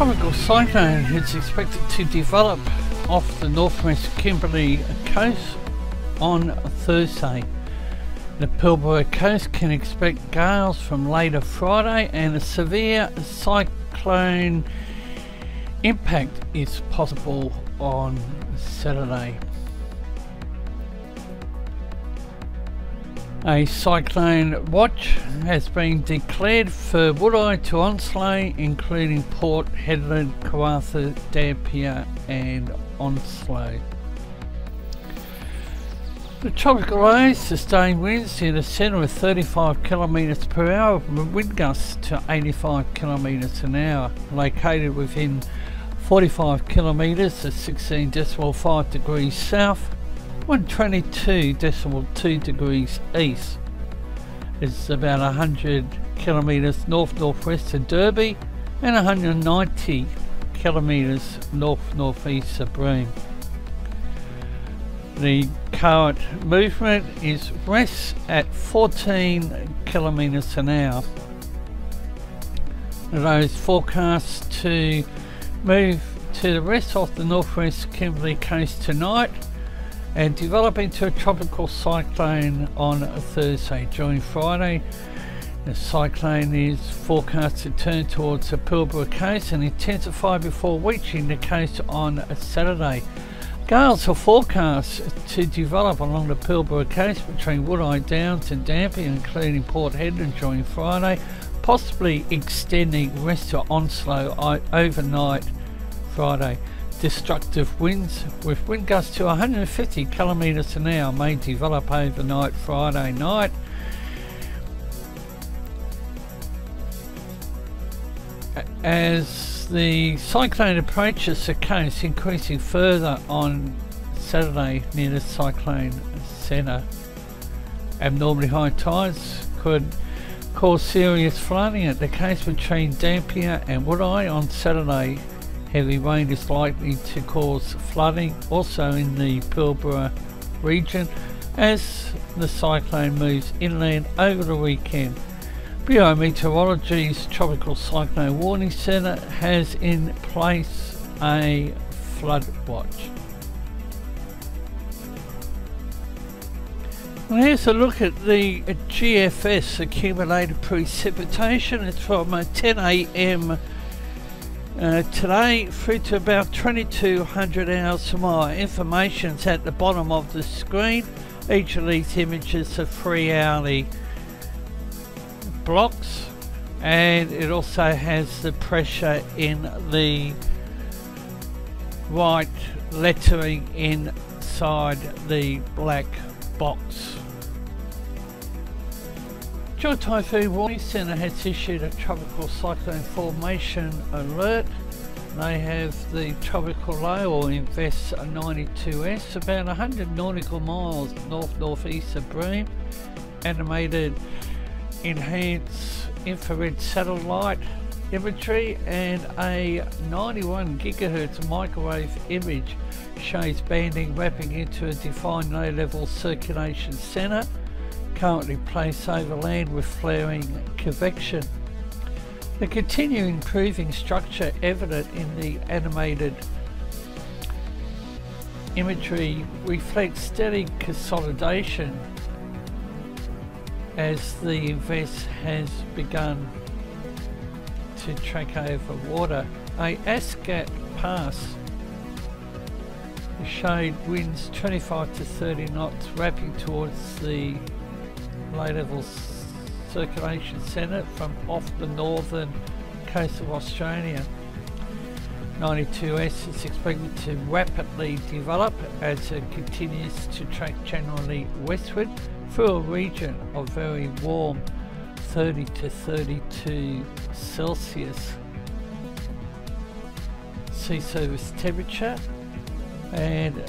tropical cyclone is expected to develop off the northwest Kimberley coast on Thursday. The Pilbara coast can expect gales from later Friday and a severe cyclone impact is possible on Saturday. A cyclone watch has been declared for Wallal to Onslow, including Port Hedland, Karratha, Dampier and Onslow. The tropical low sustained winds in the centre of 35 kilometres per hour with wind gusts to 85 kilometres an hour, located within 45 kilometres at 16.5 degrees south 122.2 degrees east. It's about 100 kilometres north northwest of Derby and 190 kilometres north northeast of Broome. The current movement is west at 14 kilometres an hour. Those forecast to move to the west off the northwest Kimberley coast tonight and develop into a tropical cyclone on Thursday. During Friday, the cyclone is forecast to turn towards the Pilbara coast and intensify before reaching the coast on Saturday. Gales are forecast to develop along the Pilbara coast between Wallal Downs and Dampier, including Port Hedland during Friday, possibly extending west to Onslow overnight Friday. Destructive winds with wind gusts to 150 kilometres an hour may develop overnight Friday night. As the cyclone approaches the coast, increasing further on Saturday near the cyclone centre. Abnormally high tides could cause serious flooding at the coast between Dampier and Wallal on Saturday Heavy rain is likely to cause flooding also in the Pilbara region as the cyclone moves inland over the weekend. Bureau Meteorology's Tropical Cyclone Warning Centre has in place a flood watch. Well, here's a look at the GFS accumulated precipitation. It's from uh, 10am uh, today through to about 2200 hours tomorrow. Information's at the bottom of the screen. Each of these images are three hourly blocks and it also has the pressure in the white lettering inside the black box. Joint Typhoon Warning Centre has issued a tropical cyclone formation alert. They have the tropical low or Invest 92S about 100 nautical miles north northeast of Broome. Animated enhanced infrared satellite imagery and a 91 gigahertz microwave image shows banding wrapping into a defined low level circulation centre currently placed over land with flaring convection. The continuing improving structure evident in the animated imagery reflects steady consolidation as the invest has begun to track over water. A ASCAT pass showed winds 25 to 30 knots wrapping towards the low level circulation centre from off the northern coast of Australia. 92S is expected to rapidly develop as it continues to track generally westward through a region of very warm 30 to 32 Celsius sea surface temperature and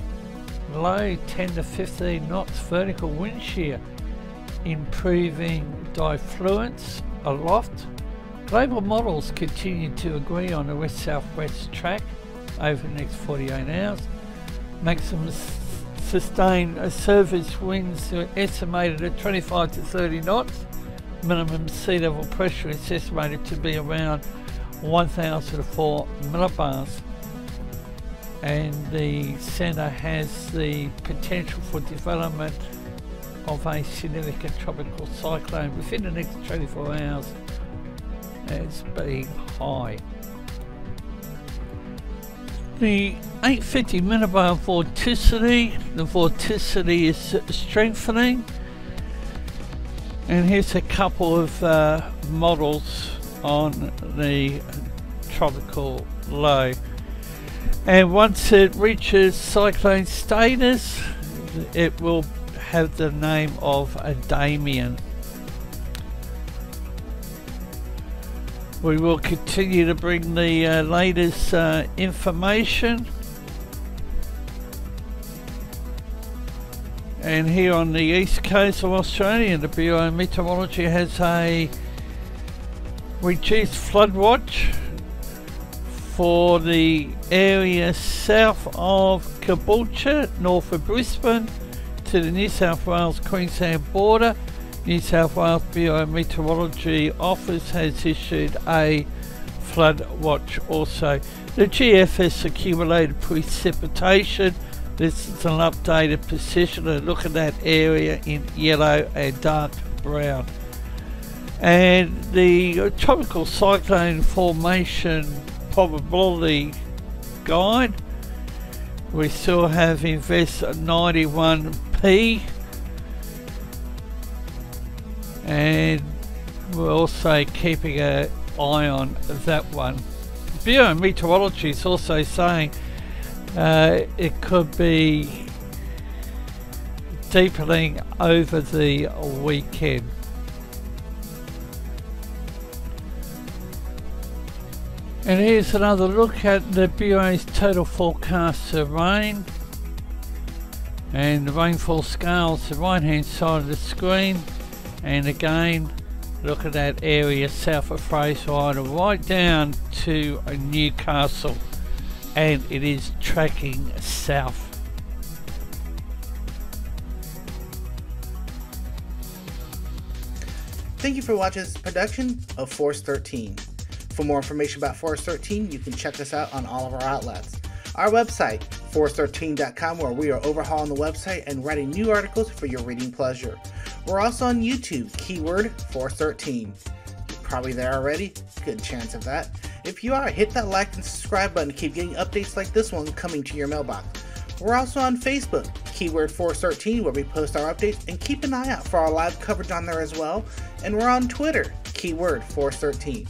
low 10 to 15 knots vertical wind shear improving diffluence aloft. Global models continue to agree on a west-southwest track over the next 48 hours. Maximum sustained uh, surface winds are estimated at 25 to 30 knots. Minimum sea level pressure is estimated to be around 1004 millibars and the centre has the potential for development of a significant tropical cyclone within the next 24 hours as being high. The 850 millibar vorticity, the vorticity is strengthening and here's a couple of uh, models on the tropical low and once it reaches cyclone status it will have the name of a Damien. We will continue to bring the uh, latest uh, information and here on the east coast of Australia the Bureau of Meteorology has a reduced flood watch for the area south of Caboolture, north of Brisbane, to the New South Wales Queensland border. New South Wales Bureau Meteorology Office has issued a flood watch also. The GFS accumulated precipitation. This is an updated position. And look at that area in yellow and dark brown. And the tropical cyclone formation probability guide. We still have Invest 91p and we're also keeping an eye on that one. Bureau Meteorology is also saying uh, it could be deepening over the weekend. And here's another look at the Bureau's total forecast of rain. And the rainfall scale scales the right hand side of the screen. And again, look at that area south of Fraser right down to Newcastle. And it is tracking south. Thank you for watching this production of Force 13. For more information about Force 13, you can check us out on all of our outlets. Our website, force13.com, where we are overhauling the website and writing new articles for your reading pleasure. We're also on YouTube, keyword Force13. You're probably there already, good chance of that. If you are, hit that like and subscribe button to keep getting updates like this one coming to your mailbox. We're also on Facebook, keyword Force13, where we post our updates, and keep an eye out for our live coverage on there as well. And we're on Twitter, keyword Force13.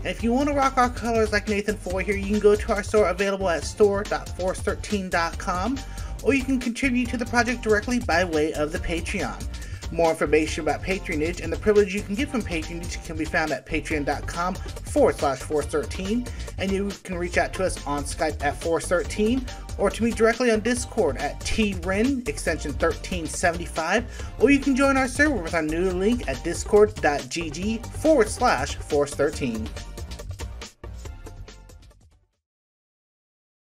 And if you want to rock our colors like Nathan Foy here, you can go to our store available at store.force13.com, or you can contribute to the project directly by way of the Patreon. More information about patronage and the privilege you can get from patronage can be found at patreon.com forward slash force13, and you can reach out to us on Skype at force13, or to me directly on Discord at trin extension 1375, or you can join our server with our new link at discord.gg forward slash force13.